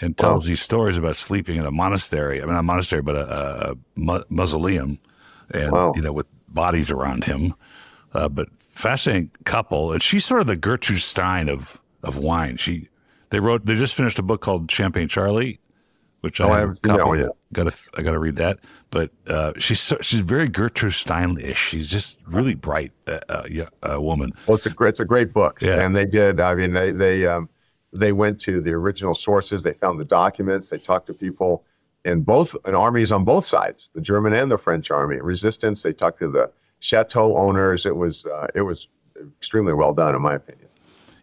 and tells these stories about sleeping in a monastery. I mean, not a monastery, but a, a mu- mausoleum, and Wow. you know, with bodies around him. Uh, but fascinating couple, and she's sort of the Gertrude Stein of of wine. She they wrote they just finished a book called Champagne Charlie, which Oh, I I, have haven't a seen that copy one of. yet. Got to I got to read that. But uh, she's so, she's very Gertrude Stein-ish. She's just really bright uh, uh, uh, woman. Well, it's a great, it's a great book, Yeah. and they did. I mean, they they um, they went to the original sources. They found the documents. They talked to people in both in armies on both sides, the German and the French army. Resistance. They talked to the chateau owners. It was uh, it was extremely well done, in my opinion.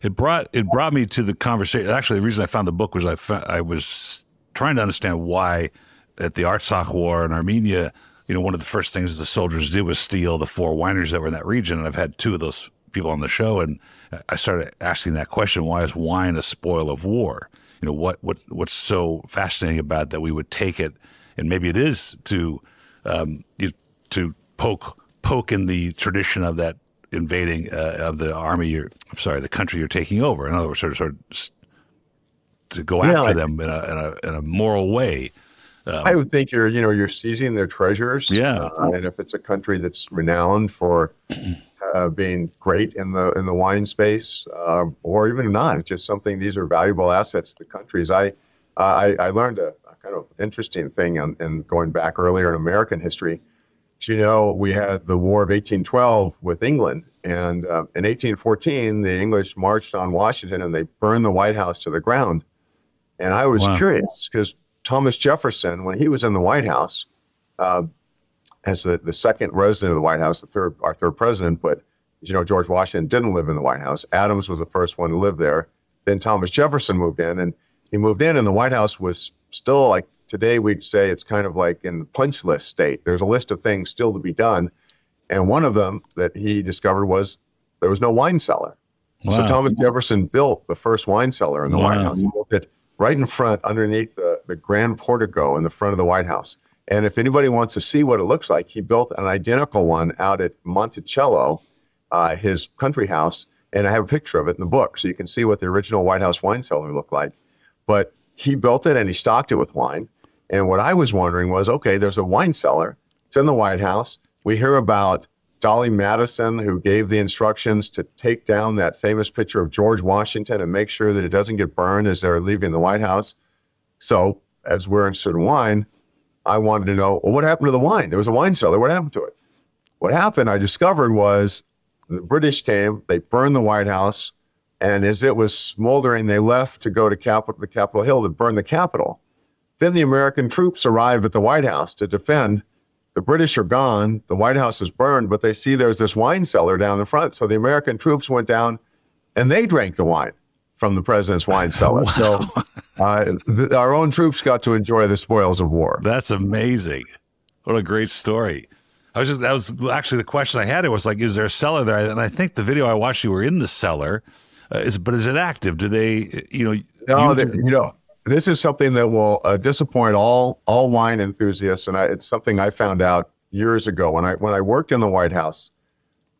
It brought it brought me to the conversation. Actually, the reason I found the book was I I was trying to understand why at the Artsakh War in Armenia, you know, one of the first things the soldiers did was steal the four wineries that were in that region. And I've had two of those people on the show, and I started asking that question: Why is wine a spoil of war? You know, what what what's so fascinating about it that we would take it, and maybe it is to um, you, to poke poke in the tradition of that invading uh, of the army you're I'm sorry the country you're taking over in other words sort of, sort of to go Yeah, after I- them in a, in a in a moral way I would think you're, you know, you're seizing their treasures. Yeah. Uh, and if it's a country that's renowned for uh, being great in the in the wine space, uh, or even not, it's just something. These are valuable assets to countries. I I, I learned a, a kind of interesting thing on, in going back earlier in American history. As you know, we had the War of 1812 with England, and uh, in 1814, the English marched on Washington and they burned the White House to the ground. And I was Wow. curious because Thomas Jefferson, when he was in the White House, uh, as the, the second resident of the White House, the third our third president, but as you know, George Washington didn't live in the White House. Adams was the first one to live there. Then Thomas Jefferson moved in, and he moved in, and the White House was still like today we'd say it's kind of like in the punch list state. There's a list of things still to be done, and one of them that he discovered was there was no wine cellar. So Thomas Jefferson built the first wine cellar in the White House. He built it right in front, underneath the, the grand portico in the front of the White House. And if anybody wants to see what it looks like, he built an identical one out at Monticello, uh, his country house. And I have a picture of it in the book, so you can see what the original White House wine cellar looked like. But he built it and he stocked it with wine. And what I was wondering was, okay, there's a wine cellar. It's in the White House. We hear about Dolly Madison, who gave the instructions to take down that famous picture of George Washington and make sure that it doesn't get burned as they're leaving the White House. So, as we're interested in wine, I wanted to know, well, what happened to the wine? There was a wine cellar. What happened to it? What happened, I discovered, was the British came, they burned the White House, and as it was smoldering, they left to go to Cap- the Capitol Hill to burn the Capitol. Then the American troops arrive at the White House to defend. The British are gone. The White House is burned, but they see there's this wine cellar down the front. So the American troops went down and they drank the wine from the president's wine cellar. So uh, th- our own troops got to enjoy the spoils of war. That's amazing. What a great story. I was just that was actually the question I had. It was like, is there a cellar there? And I think the video I watched, you were in the cellar. Uh, is but is it active? Do they, you know? No, they, you know, this is something that will uh, disappoint all all wine enthusiasts, and I, it's something I found out years ago when I when I worked in the White House.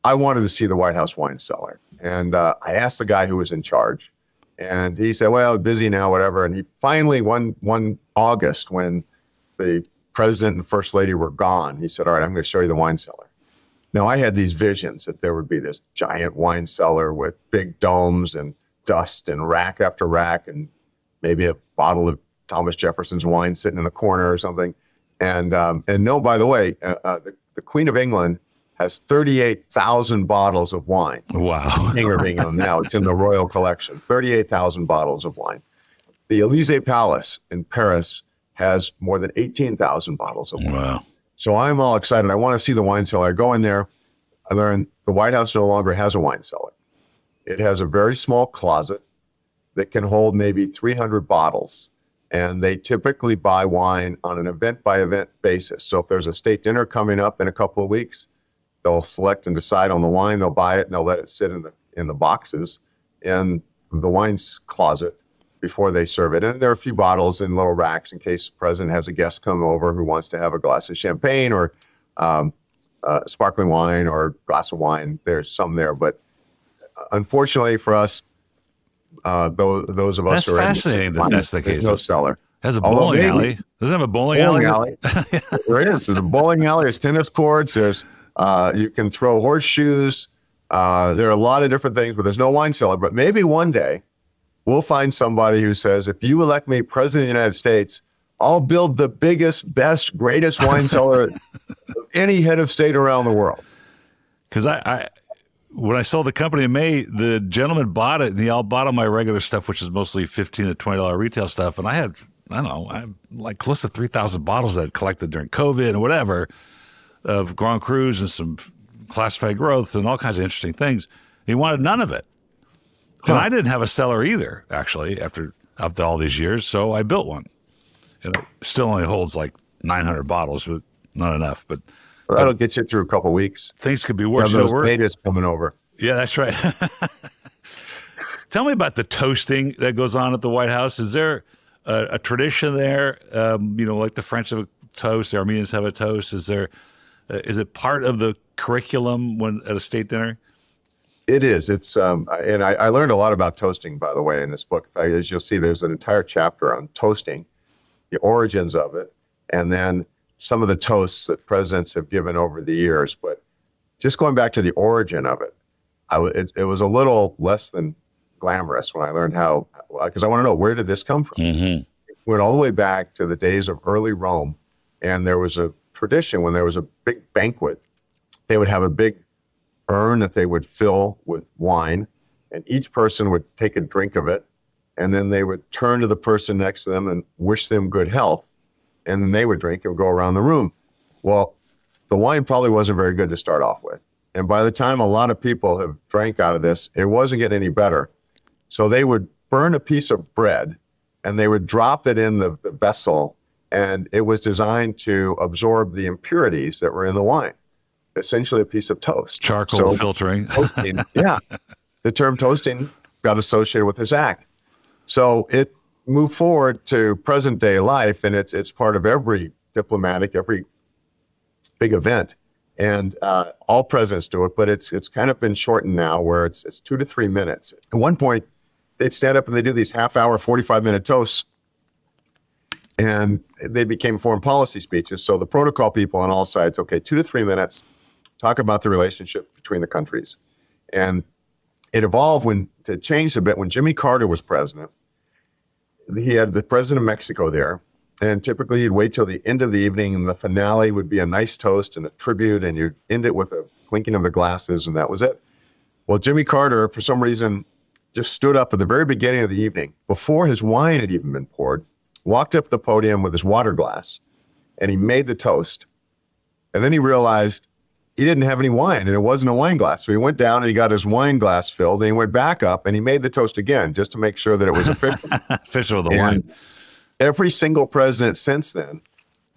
I wanted to see the White House wine cellar. And uh, I asked the guy who was in charge, and he said, "Well, busy now, whatever." And he finally one one August when the president and first lady were gone, he said, "All right, I'm going to show you the wine cellar." Now I had these visions that there would be this giant wine cellar with big domes and dust and rack after rack, and maybe a bottle of Thomas Jefferson's wine sitting in the corner or something. And um, and no, by the way, uh, uh, the, the Queen of England has 38,000 bottles of wine. Wow. King of England now. It's in the royal collection. 38,000 bottles of wine. The Elysee Palace in Paris has more than 18,000 bottles of wine. Wow. So I'm all excited. I want to see the wine cellar. I go in there. I learn the White House no longer has a wine cellar. It has a very small closet that can hold maybe 300 bottles. And they typically buy wine on an event by event basis. So if there's a state dinner coming up in a couple of weeks, they'll select and decide on the wine. They'll buy it and they'll let it sit in the in the boxes in the wine's closet before they serve it. And there are a few bottles in little racks in case the president has a guest come over who wants to have a glass of champagne or um, uh, sparkling wine or glass of wine. There's some there, but unfortunately for us, uh, those, those of us That's who are in the fascinating that wine, that's the case. No cellar. Has a bowling maybe- alley. Doesn't it have a bowling, Bowling alley? alley. there is. There's a bowling alley. There's tennis courts. There's uh, you can throw horseshoes. Uh, there are a lot of different things, but there's no wine cellar. But maybe one day we'll find somebody who says, if you elect me president of the United States, I'll build the biggest, best, greatest wine cellar of any head of state around the world. Because I, I, when I sold the company in May, the gentleman bought it and he all bought all my regular stuff, which is mostly fifteen to twenty dollar retail stuff. And I had, I don't know, I had like close to three thousand bottles that I collected during COVID and whatever of Grand Crus and some classified growth and all kinds of interesting things. He wanted none of it, and I didn't have a cellar either. Actually, after after all these years, so I built one. It still only holds like nine hundred bottles, but not enough. But That'll get you through a couple weeks. things could be worse. So those we're- coming over. yeah, that's right. Tell me about the toasting that goes on at the White House. Is there a, a tradition there? Um, you know, like the French have a toast, the Armenians have a toast. Is there? Uh, is it part of the curriculum when at a state dinner? It is. It's um, and I, I learned a lot about toasting, by the way, in this book. Fact, as you'll see, there's an entire chapter on toasting, the origins of it, and then some of the toasts that presidents have given over the years. But just going back to the origin of it, I w- it, it was a little less than glamorous when I learned how, because I want to know where did this come from. Mm-hmm. Went all the way back to the days of early Rome, and there was a tradition when there was a big banquet, they would have a big urn that they would fill with wine, and each person would take a drink of it, and then they would turn to the person next to them and wish them good health, and then they would drink and go around the room. Well, the wine probably wasn't very good to start off with, and by the time a lot of people have drank out of this, it wasn't getting any better. So they would burn a piece of bread, and they would drop it in the, the vessel, and it was designed to absorb the impurities that were in the wine. Essentially, a piece of toast. Charcoal So- filtering. toasting. yeah. The term toasting got associated with this act. So it moved forward to present day life, and it's it's part of every diplomatic, every big event. And uh, all presidents do it, but it's it's kind of been shortened now where it's it's two to three minutes. At one point, they'd stand up and they do these half hour, 45 minute toasts. And they became foreign policy speeches. So the protocol people on all sides, okay, two to three minutes, talk about the relationship between the countries. And it evolved when it changed a bit when Jimmy Carter was president. He had the president of Mexico there, and typically you'd wait till the end of the evening, and the finale would be a nice toast and a tribute, and you'd end it with a clinking of the glasses, and that was it. Well, Jimmy Carter, for some reason, just stood up at the very beginning of the evening, before his wine had even been poured, walked up the podium with his water glass, and he made the toast. And then he realized he didn't have any wine and it wasn't a wine glass. So he went down and he got his wine glass filled and he went back up and he made the toast again just to make sure that it was official. Official of the And wine. Every single president since then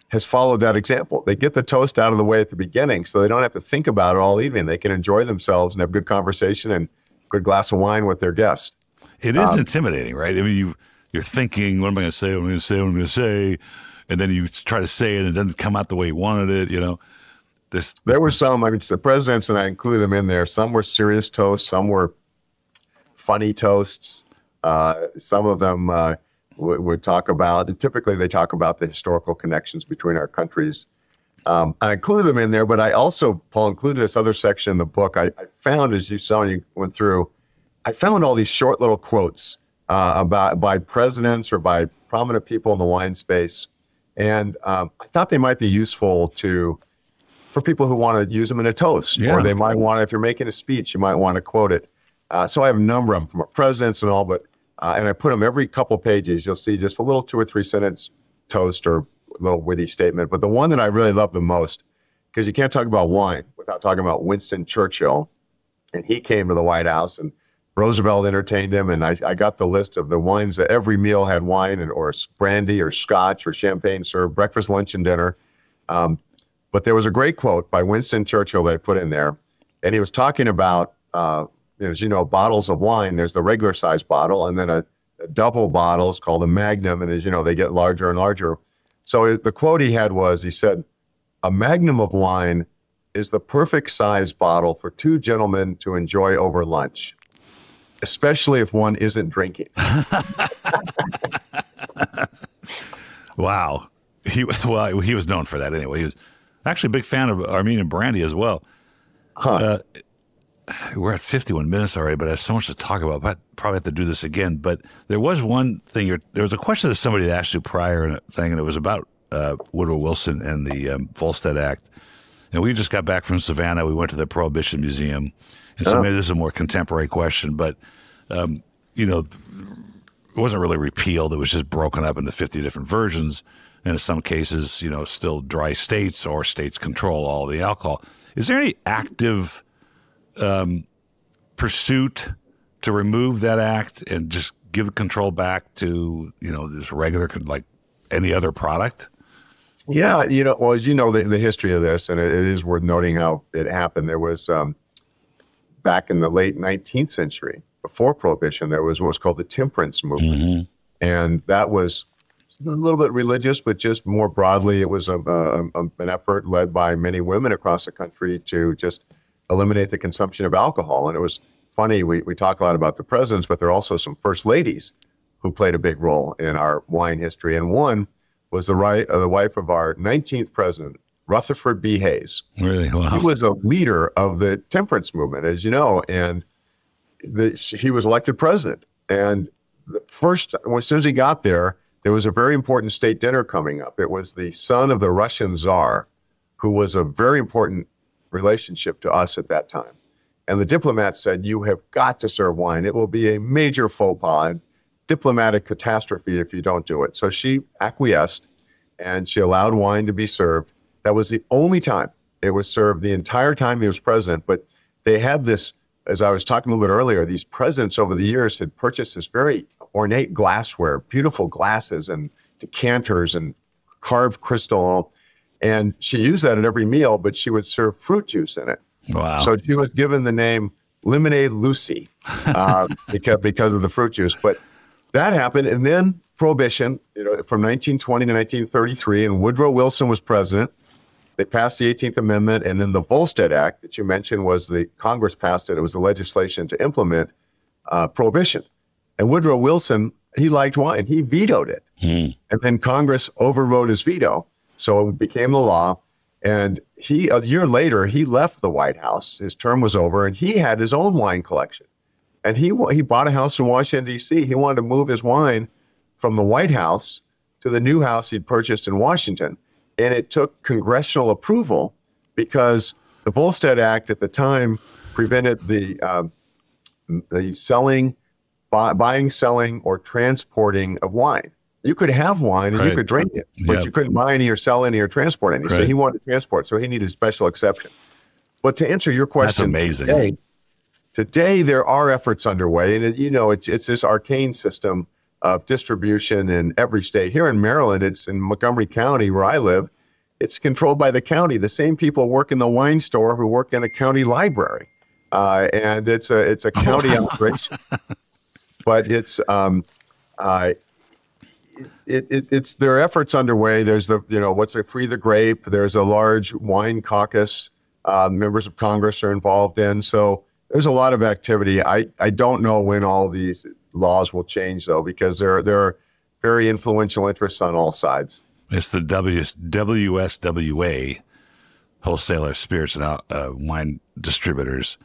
has followed that example. They get the toast out of the way at the beginning so they don't have to think about it all evening. They can enjoy themselves and have good conversation and good glass of wine with their guests. It is Um, intimidating, right? I mean, you you're thinking, what am I going to say? What am I going to say? What am I going to say? And then you try to say it, and it doesn't come out the way you wanted it. You know, There were some. I mean, the presidents and I included them in there. Some were serious toasts. Some were funny toasts. Uh, some of them uh, would, talk about. And typically, they talk about the historical connections between our countries. Um, I included them in there, but I also, Paul, included this other section in the book. I, I found, as you saw when you went through, I found all these short little quotes uh, about by presidents or by prominent people in the wine space, and um, I thought they might be useful to for people who want to use them in a toast, Yeah. or they might want to, if you're making a speech, you might want to quote it. Uh, so I have a number of them from presidents and all, but uh, and I put them every couple pages. You'll see just a little two or three sentence toast or a little witty statement. But the one that I really love the most, because you can't talk about wine without talking about Winston Churchill, and he came to the White House and Roosevelt entertained him, and I, I got the list of the wines that every meal had wine and or brandy or scotch or champagne served, breakfast, lunch, and dinner. Um, but there was a great quote by Winston Churchill that I put in there, and he was talking about, uh, as you know, bottles of wine. There's the regular size bottle, and then a, a double bottle is called a magnum, and as you know, they get larger and larger. So the quote he had was, he said, "A magnum of wine is the perfect size bottle for two gentlemen to enjoy over lunch, especially if one isn't drinking." wow. He well, he was known for that anyway. He was actually a big fan of Armenian brandy as well. Huh. We're at 51 minutes already, but I have so much to talk about. But probably have to do this again. But there was one thing. There was a question that somebody had asked you prior and a thing, and it was about uh, Woodrow Wilson and the um, Volstead Act. And we just got back from Savannah. We went to the Prohibition Museum, and so Oh. maybe this is a more contemporary question, but um, you know, it wasn't really repealed. It was just broken up into 50 different versions. And in some cases, you know, still dry states or states control all the alcohol. Is there any active um, pursuit to remove that act and just give control back to, you know, this regular, like any other product? Yeah, you know, well, as you know, the, the history of this, and it, it is worth noting how it happened. There was um, back in the late 19th century, before Prohibition, there was what was called the temperance movement, and that was a little bit religious, but just more broadly, it was a, a, a, an effort led by many women across the country to just eliminate the consumption of alcohol. And it was funny. We we talk a lot about the presidents, but there are also some first ladies who played a big role in our wine history, and one was the right uh, the wife of our 19th president, Rutherford B. Hayes. Really? Wow. He was a leader of the temperance movement, as you know, and the, he was elected president. And the first, well, as soon as he got there, there was a very important state dinner coming up. It was the son of the Russian czar, who was a very important relationship to us at that time. And the diplomat said, You have got to serve wine. It will be a major faux pas, diplomatic catastrophe if you don't do it. So she acquiesced and she allowed wine to be served. That was the only time it was served the entire time he was president. But they had this, as I was talking a little bit earlier, these presidents over the years had purchased this very ornate glassware, beautiful glasses and decanters and carved crystal. And she used that at every meal, but she would serve fruit juice in it. wow. So she was given the name Lemonade Lucy uh, because because of the fruit juice. But that happened, and then Prohibition, you know, from 1920 to 1933, and Woodrow Wilson was president. They passed the 18th Amendment, and then the Volstead Act that you mentioned was the Congress passed it. It was the legislation to implement uh, Prohibition. And Woodrow Wilson, he liked wine. He vetoed it. And then Congress overrode his veto. So it became the law. And he, a year later, he left the White House. His term was over, and he had his own wine collection. And he, he bought a house in Washington, D.C. He wanted to move his wine from the White House to the new house he'd purchased in Washington. And it took congressional approval because the Volstead Act at the time prevented the, um, the selling, buy, buying, selling, or transporting of wine. You could have wine and Right. you could drink it, but Yep. you couldn't buy any or sell any or transport any. So he wanted to transport, so he needed a special exception. But to answer your question, That's amazing. Today, today there are efforts underway, and it, you know it's it's this arcane system of distribution in every state. Here in Maryland, it's in Montgomery County where I live. It's controlled by the county. The same people work in the wine store who work in the county library, uh, and it's a it's a county operation. But it's um, uh, it, it, it's there are efforts underway. There's the you know what's a free the grape. There's a large wine caucus. Uh, members of Congress are involved in. So there's a lot of activity. I, I don't know when all these laws will change though, because there there are very influential interests on all sides. It's the w, WSWA, wholesaler spirits and uh, wine distributors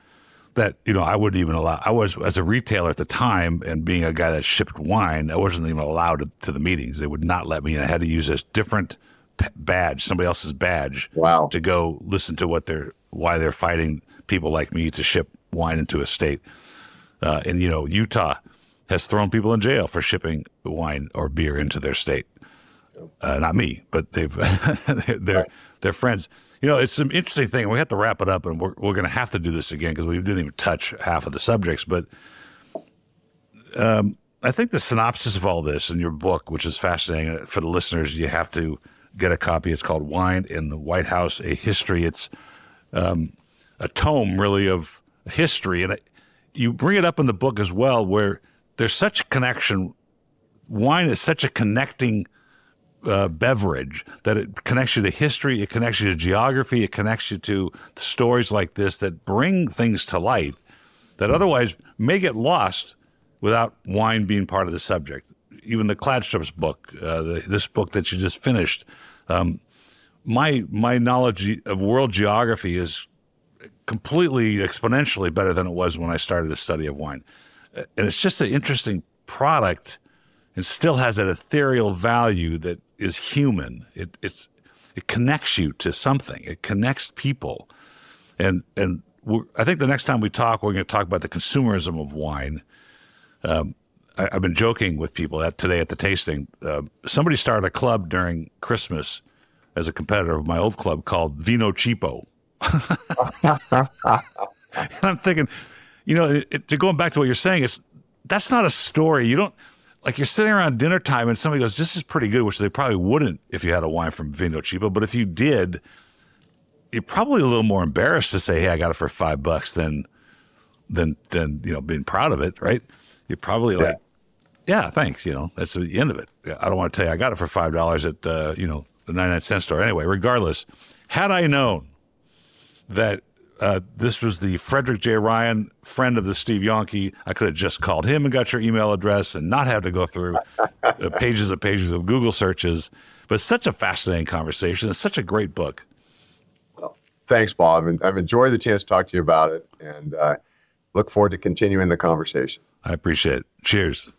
that you know I wouldn't even allow. I was as a retailer at the time, and being a guy that shipped wine, I wasn't even allowed to, to the meetings. They would not let me in. I had to use a different badge, somebody else's badge, wow. to go listen to what they're why they're fighting people like me to ship wine into a state. Uh, and you know, Utah has thrown people in jail for shipping wine or beer into their state. Uh, not me, but they've they're right. they're friends. You know, it's an interesting thing. We have to wrap it up, and we're, we're going to have to do this again because we didn't even touch half of the subjects. But um, I think the synopsis of all this in your book, which is fascinating for the listeners, you have to get a copy. It's called Wine in the White House: A History. It's um, a tome, really, of history, and you bring it up in the book as well, where there's such a connection. Wine is such a connecting uh, beverage that it connects you to history, it connects you to geography, it connects you to stories like this that bring things to light that otherwise may get lost without wine being part of the subject. Even the Kladstrup's book, uh, the, this book that you just finished, um, my my knowledge of world geography is completely exponentially better than it was when I started the study of wine, and it's just an interesting product and still has that ethereal value that is human. It it's it connects you to something. It connects people, and and I think the next time we talk, we're going to talk about the consumerism of wine. Um, I, have been joking with people that today at the tasting. Uh, somebody started a club during Christmas as a competitor of my old club called Vino Cheapo. and I'm thinking, you know, it, it, to going back to what you're saying, it's that's not a story. You don't like you're sitting around dinner time and somebody goes, "This is pretty good," which they probably wouldn't if you had a wine from Vino Cheapo. But if you did, you're probably a little more embarrassed to say, "Hey, I got it for five bucks," than than than you know being proud of it, right? You're probably yeah. like, "Yeah, thanks." You know, that's the end of it. I don't want to tell you I got it for five dollars at uh, you know the 99 cent store. Anyway, regardless, had I known that uh, this was the Frederick J. Ryan, friend of the Steve Yonke. I could have just called him and got your email address and not have to go through uh, pages and pages of Google searches. But such a fascinating conversation. It's such a great book. Well, thanks, Bob. And I've enjoyed the chance to talk to you about it and uh, look forward to continuing the conversation. I appreciate it. Cheers.